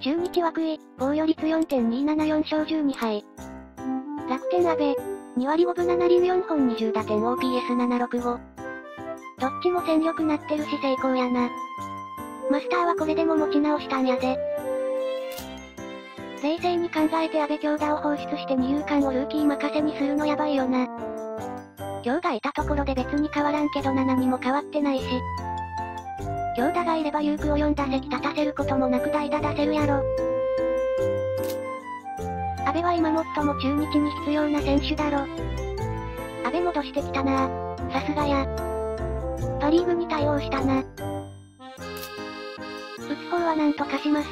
中日枠位、防御率4.274勝12敗。楽天阿部、2割5分7厘4本20打点 OPS765。どっちも戦力なってるし成功やな。マスターはこれでも持ち直したんやで。冷静に考えて安倍京田を放出して二遊間をルーキー任せにするのやばいよな。今日がいたところで別に変わらんけど7にも変わってないし。強打がいればユークを4打席立たせることもなく代打出せるやろ。安倍は今最も中日に必要な選手だろ。安倍戻してきたなさすがや。パリーグに対応したな。打つ方はなんとかします。